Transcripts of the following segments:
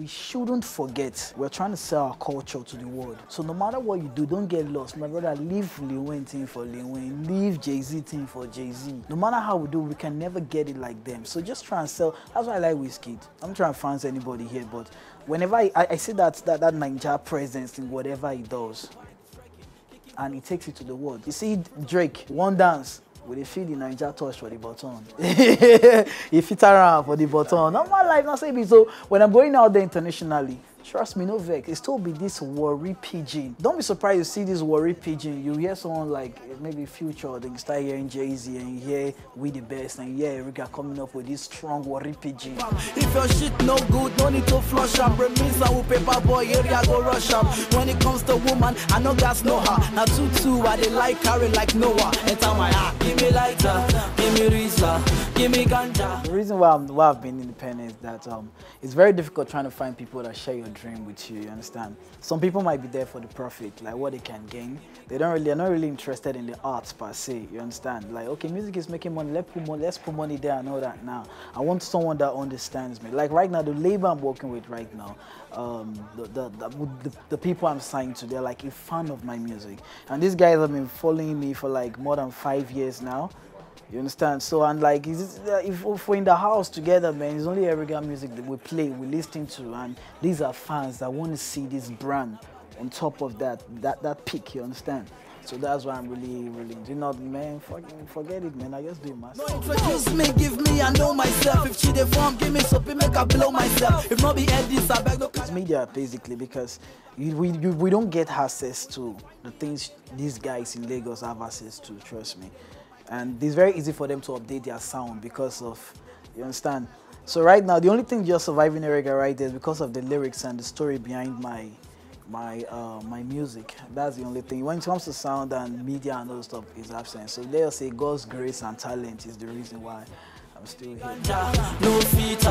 we shouldn't forget we're trying to sell our culture to the world. So no matter what you do, don't get lost. My brother, leave Lil Wayne thing for Lil Wayne, leave Jay-Z thing for Jay-Z. No matter how we do, we can never get it like them. So just try and sell. That's why I like Wizkid. I'm trying to fans anybody here, but whenever I, I, I see that that that Naija presence in whatever he does, and he takes it to the world. You see Drake, one dance. We dey feel the Naija touch for the button. he fit around for the button. Normal life, not say be so. When I'm going out there internationally, trust me, no vex. It still be this Warri pidgin. Don't be surprised you see this Warri pidgin. You hear someone like maybe Future, then you start hearing Jay Z, and you hear We the Best, and you hear Erigga coming up with this strong Warri pidgin. If your shit no good, no need to flush am. Remiss and paper boy area go rush am. When it comes to woman, I know guys know her. Now two two, I dey like carry like Noah. Enter my heart, give me lighter, give me Rizla, give me ganja. The reason why, I'm, why I've been independent is that um, it's very difficult trying to find people that share your dream with you. You understand? Some people might be there for the profit, like what they can gain. They don't really, they're not really interested in the arts per se. You understand? Like, okay, music is making money. Let's put money, let's put money there. and all that now. I want someone that understands me. Like right now, the label I'm working with right now, um, the, the, the, the, the people I'm signed to, they're like a fan of my music. And these guys have been following me for like more than five years now. You understand? So and like, is uh, if, if we're in the house together, man, it's only Erigga music that we play, we listen to, and these are fans that want to see this brand on top of that, that that peak. You understand? So that's why I'm really, really, do not, man, forget, forget it, man. I just do it myself. Introduce me, give me, I know myself. If she dey form, give me something, make I blow myself. If not be I beg no It's media basically because you, we, you, we don't get access to the things these guys in Lagos have access to, trust me. And it's very easy for them to update their sound because of, you understand? So right now, the only thing just surviving Erigga right there is because of the lyrics and the story behind my my uh, my music. That's the only thing. When it comes to sound and media and other stuff, is absent. So let's say God's grace and talent is the reason why I'm still here. no filter.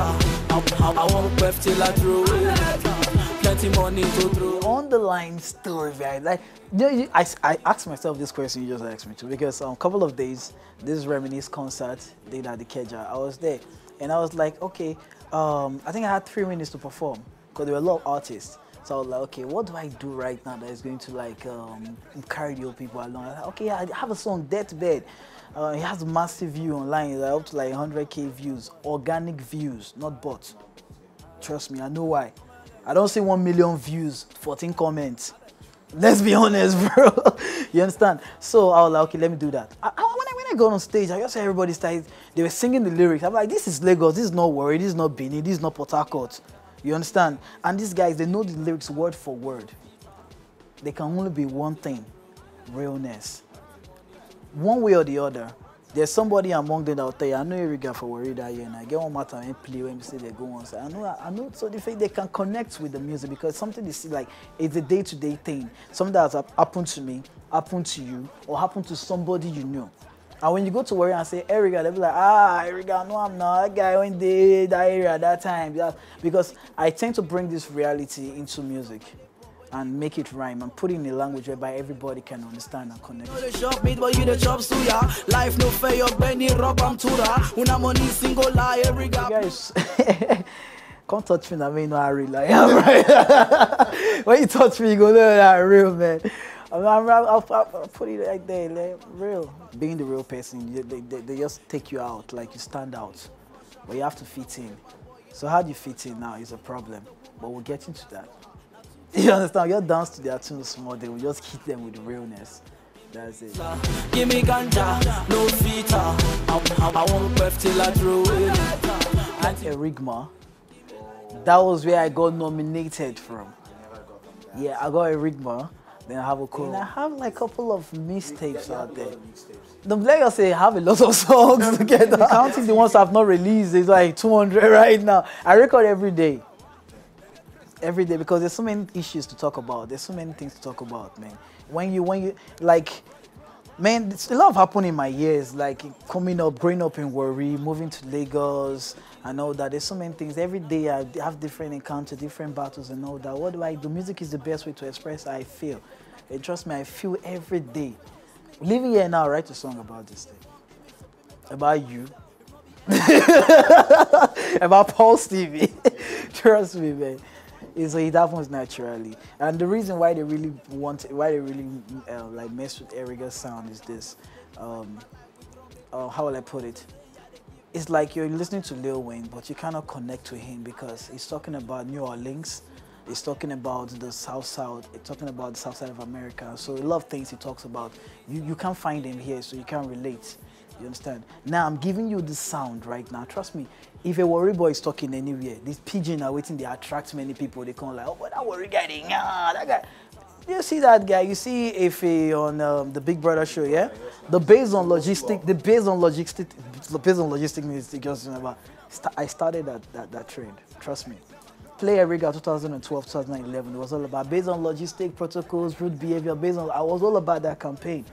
I, want breath till I throw it. Plenty money to throw. underlying story behind like you know, I, I asked myself this question you just asked me to because um, a couple of days this reminisce concert did at the Keja I was there and I was like okay um, I think I had three minutes to perform because there were a lot of artists so I was like okay what do I do right now that is going to like um, carry the old people along I was like, okay I have a song Deathbed uh, it has massive view online like up to like 100k views organic views not bots Trust me, I know why. I don't see one million views, 14 comments. Let's be honest, bro. you understand? So I was like, okay, let me do that. I, I- when, I, when I got on stage, I just saw everybody started, they were singing the lyrics. I'm like, this is Lagos, this is not Warri, this is not Benin, this is not Port Harcourt. You understand? And these guys, they know the lyrics word for word. They can only be one thing realness one way or the other, there's somebody among them that will tell you, I know got for Warri that year, and I get one matter and play when you say they go on. So I know, I know. So the fact they can connect with the music because something see like it's a day-to-day thing. Something that has happened to me, happened to you, or happened to somebody you know. And when you go to Warri and say Erigga, they'll be like, ah, Erigga, no, I'm not. That guy went there, that area, that time. Because I tend to bring this reality into music and make it rhyme and put it in a language whereby everybody can understand and connect. You the shop meat, but you the chop suya. Life no fair, your Benny rob am tura. Una money single lie every guy. guys can't touch me that may know how real I am right when you touch me you go know that I'm real man I'm, I'm, I'll, I'll, I'll put it like there like, real being the real person they, they, they just take you out like you stand out but you have to fit in so how do you fit in now is a problem but we'll get into that you understand you dance to their tunes small they will just hit them with realness that's it Give me ganja, no filter. I, I, I want breath till I throw it. at Erigma. That was where I got nominated from. Yeah, I got Erigma. Then I have a call. And I have like a couple of mixtapes out there. The like I say, I have a lot of songs together. Counting the ones I've not released, it's like 200 right now. I record every day. Every day because there's so many issues to talk about. There's so many things to talk about, man. When you, when you, like, Man, it's a lot of happened in my years, like coming up, growing up in Warri, moving to Lagos, and all that. There's so many things. Every day I have different encounters, different battles, and all that. What do I do? Music is the best way to express how I feel. And trust me, I feel every day. Living here now, I write a song about this thing, about you, about Paul Stevie. trust me, man. It's, it happens naturally, and the reason why they really want, why they really uh, like mess with Erigga's sound is this. Um, uh, how will I put it? It's like you're listening to Lil Wayne, but you cannot connect to him because he's talking about New Orleans, he's talking about the South South, he's talking about the South Side of America. So a lot of things he talks about, you, you can't find him here, so you can't relate. You understand? Now I'm giving you the sound right now. Trust me. If a Warri boy is talking anywhere, this pidgin are waiting. They attract many people. They come like, oh, but that Warri guy, they, that guy. You see that guy? You see if on um, the Big Brother show, yeah? The based on logistic, the based on logistic, the based on logistic means just remember. I started that, that that trend. Trust me. Play Erigga 2012, 2011. It was all about based on logistic protocols, root behavior. Based on, I was all about that campaign.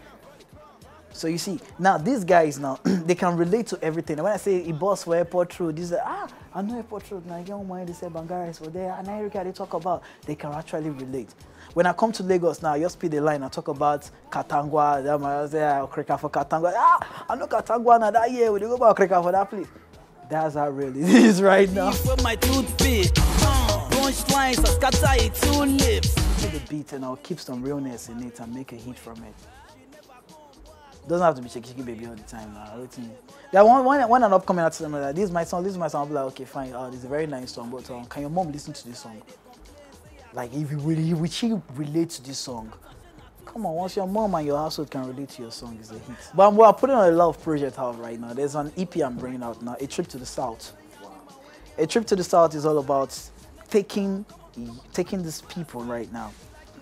So you see, now these guys now they can relate to everything. when I say a boss for airport road, this ah, I know airport road. Now young man, they say Bangara is for there, and Erigga they talk about. They can actually relate. When I come to Lagos now, I just speed the line and talk about Katangwa. That man say Okrika for Katangwa. Ah, I know Katangwa now that year. We go about Okrika for that place. That's how real it is right now. With my toothpick, punchlines, I scatter it two lips. Take the beat and I'll keep some realness in it and make a hit from it. Doesn't have to be shaky shaky baby all the time. Nah. Yeah, one, one, one an upcoming artist like that. This is my song. This is my song. I'll be like, okay, fine. Uh, this is a very nice song, but um, can your mom listen to this song? Like, if you really, would she relate to this song? Come on, once your mom and your household can relate to your song, it's a hit. But I'm, we're putting on a lot of projects out right now. There's an EP I'm bringing out now, A Trip to the South. A Trip to the South is all about taking, taking these people right now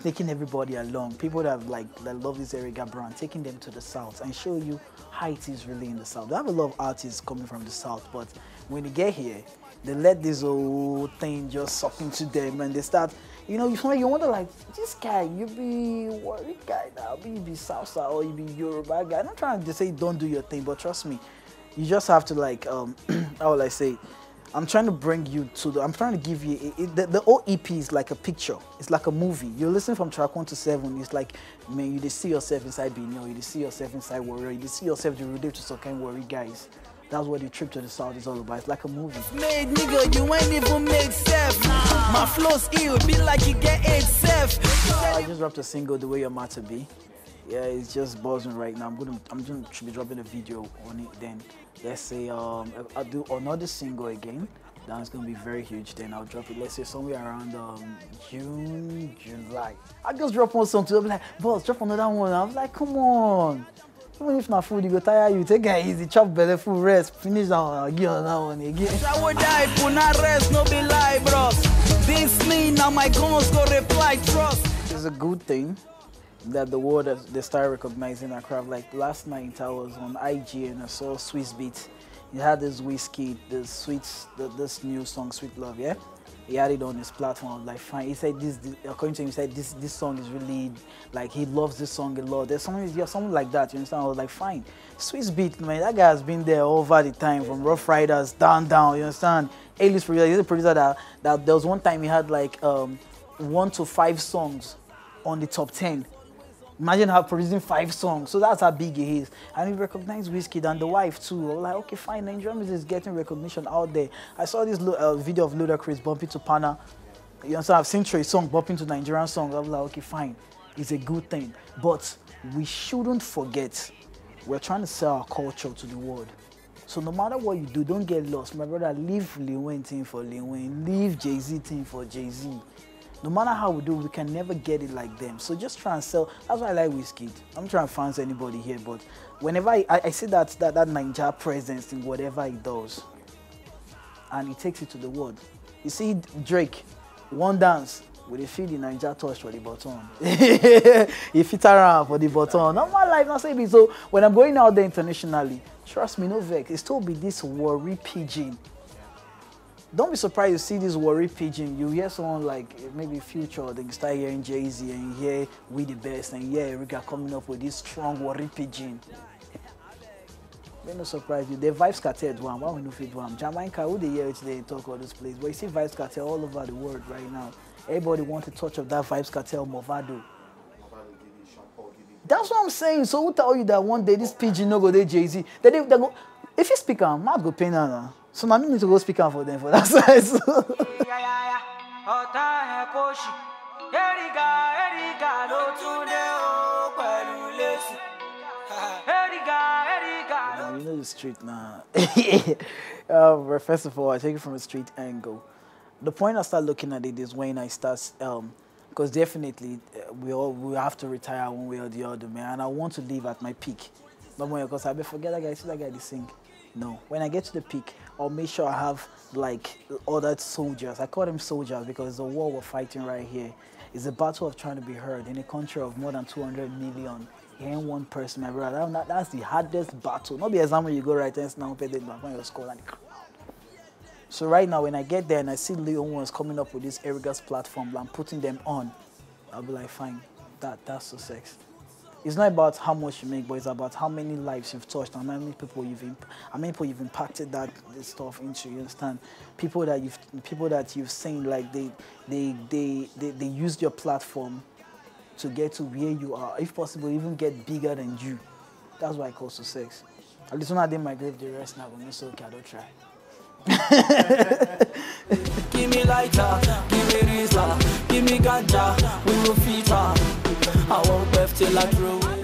taking everybody along, people that have like that love this Erigga brand, taking them to the south and show you how it is really in the south. They have a lot of artists coming from the south, but when you get here, they let this whole thing just suck into them and they start, you know, you you wonder like, this guy, you be worried guy now, you be Salsa or you be Yoruba guy. I'm not trying to say don't do your thing, but trust me, you just have to like, um, how will I say, I'm trying to bring you to the, I'm trying to give you, it, the, the whole EP is like a picture. It's like a movie. You listen from track one to seven, it's like, man, you just see yourself inside Benin, you just see yourself inside Warrior, you just see yourself the relate to some kind Warri guys. That's what the trip to the south is all about. It's like a movie. Made nigga, you ain't even make self. My flow's ill, be like you get it self. I just dropped a single, The Way Your Matter Be. Yeah, it's just buzzing right now. I'm gonna, I'm gonna be dropping a video on it then let's say um, I'll do another single again. That's gonna be very huge. Then I'll drop it. Let's say somewhere around um, June, July. I just drop one song too. I'm like, boss, drop another one. I was like, come on. Even if not food, you go tire you. Take it easy, chop belly full rest. Finish that one again on that one again. I would die, for not rest, no be lie, bros. This me now my guns go reply, trust. It's a good thing that the world has, they start recognizing our craft. Like last night, I was on IG and I saw Swizz Beatz. He had this Wizkid, this sweet, the, this new song, Sweet Love, yeah. He had it on his platform. like, fine. He said this, this, according to him, he said this, this song is really like he loves this song a lot. There's something, yeah, something like that. You understand? I was like, fine. Swizz Beatz, man, that guy has been there over the time from Ruff Ryders down, down. You understand? A-list producer. He's a producer that that there was one time he had like um, one to five songs on the top ten Imagine her producing five songs. So that's how big he is. And he recognized Wizkid and the wife too. I was like, okay, fine, Nigerian music is getting recognition out there. I saw this uh, video of Ludacris bumping to Pana. You know, so I've seen Trey Songz bumping to Nigerian songs. I was like, okay, fine. It's a good thing. But we shouldn't forget, we're trying to sell our culture to the world. So no matter what you do, don't get lost. My brother, leave Lil Wayne thing for Lil Wayne. Leave Jay-Z thing for Jay-Z no matter how we do, we can never get it like them. So just try and sell. That's why I like Wizkid. I'm trying to fans anybody here, but whenever I, I, I see that that that Ninja presence in whatever he does, and he takes it to the world. You see Drake, one dance with a feel the Ninja touch for the button. he fit around for the button. Not my life, not say So when I'm going out there internationally, trust me, no vex. It's still be this worry pigeon don't be surprised to see this Warri pidgin. You hear someone like maybe Future, then you start hearing Jay Z and hear We the Best and yeah, Erigga coming up with this strong Warri pidgin. May no surprise you. The Vybz Kartel one. Why we no fit one? Jamaica, who they hear today talk all this place. But you see Vybz Kartel all over the world right now. Everybody want to touch of that Vybz Kartel Movado. That's what I'm saying. So who tell you that one day this pidgin no go there Jay Z? They, they, they go, if you speak on, mouth go pain now. So now I need to go speak out for them for that size. kóṣì èrìgà èrìgà ló tún dé o pẹ̀lú lẹ́sìn èrìgà èrìgà ló. you know the street now. um, first of all, I take it from a street angle. The point I start looking at it is when I start, because um, definitely uh, we all we have to retire one way or the other, man. And I want to live at my peak. Not more because I be forget that guy, see that guy to sing. No, when I get to the peak, I'll make sure I have like other soldiers. I call them soldiers because the war we're fighting right here is a battle of trying to be heard in a country of more than 200 million. Hearing one person, my brother, that, that's the hardest battle. Not the exam when you go right and now pay the back when you score and. So right now, when I get there and I see Leon ones coming up with this Erigga's platform, I'm putting them on. I'll be like, fine, that that's success it's not about how much you make, but it's about how many lives you've touched and how many people you've how many people you've impacted that stuff into. You understand? People that you've people that you've seen like they they they they, they used your platform to get to where you are. If possible, even get bigger than you. That's why I call success. At least when I did my grave, the rest now, but so okay, I don't try. give me lighter, give me rizla, give me ganja, we will feature. I won't left till I throw